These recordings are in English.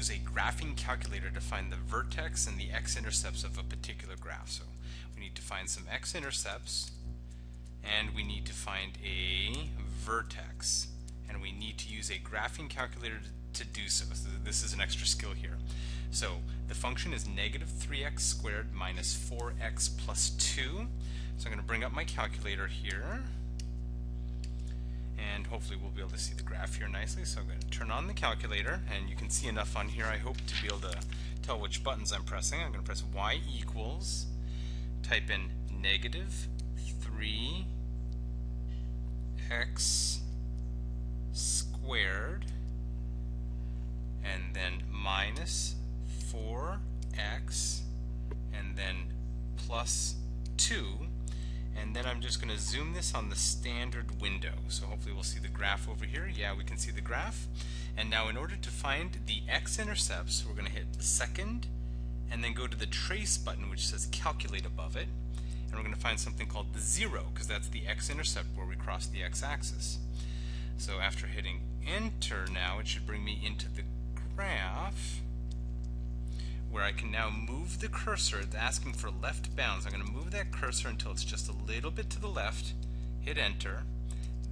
use a graphing calculator to find the vertex and the x-intercepts of a particular graph. So we need to find some x-intercepts and we need to find a vertex and we need to use a graphing calculator to, to do so. so. This is an extra skill here. So the function is negative 3x squared minus 4x plus 2. So I'm going to bring up my calculator here and hopefully we'll be able to see the graph here nicely. So I'm going to turn on the calculator, and you can see enough on here, I hope, to be able to tell which buttons I'm pressing. I'm going to press y equals, type in negative 3x squared, and then minus 4x, and then plus 2, and then I'm just going to zoom this on the standard window. So hopefully we'll see the graph over here. Yeah, we can see the graph. And now in order to find the x-intercepts, we're going to hit the second and then go to the trace button which says calculate above it. And we're going to find something called the zero because that's the x-intercept where we cross the x-axis. So after hitting enter now, it should bring me into the graph where I can now move the cursor. It's asking for left bounds. I'm going to move that cursor until it's just a little bit to the left, hit enter,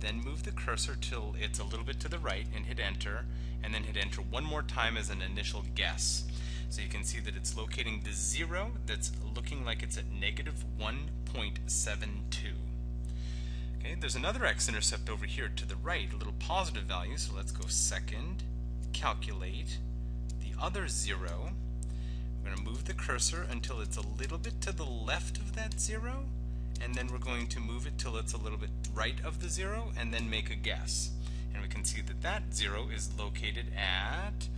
then move the cursor till it's a little bit to the right and hit enter, and then hit enter one more time as an initial guess. So you can see that it's locating the zero that's looking like it's at negative 1.72. Okay, there's another x-intercept over here to the right, a little positive value, so let's go second, calculate, the other zero, going to move the cursor until it's a little bit to the left of that zero, and then we're going to move it till it's a little bit right of the zero, and then make a guess. And we can see that that zero is located at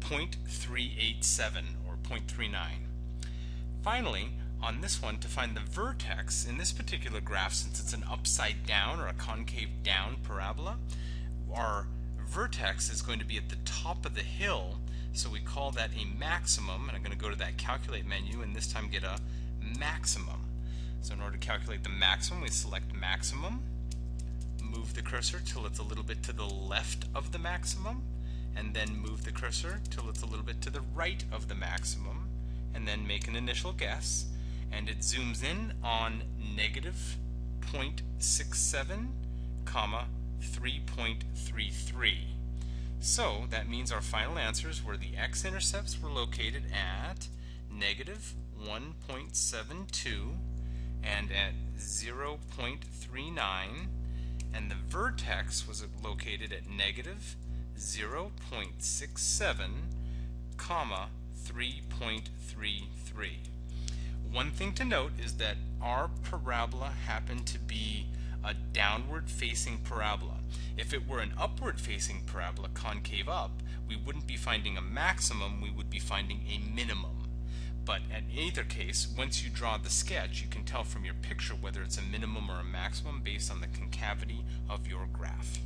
0.387 or 0.39. Finally, on this one, to find the vertex, in this particular graph, since it's an upside down or a concave down parabola, our vertex is going to be at the top of the hill so we call that a maximum, and I'm going to go to that calculate menu and this time get a maximum. So in order to calculate the maximum, we select maximum, move the cursor till it's a little bit to the left of the maximum, and then move the cursor till it's a little bit to the right of the maximum, and then make an initial guess, and it zooms in on negative 0.67, comma 3.33. So that means our final answers were the x-intercepts were located at negative 1.72 and at 0.39 and the vertex was located at negative 0.67 comma 3.33. One thing to note is that our parabola happened to be a downward facing parabola. If it were an upward facing parabola, concave up, we wouldn't be finding a maximum, we would be finding a minimum. But in either case, once you draw the sketch, you can tell from your picture whether it's a minimum or a maximum based on the concavity of your graph.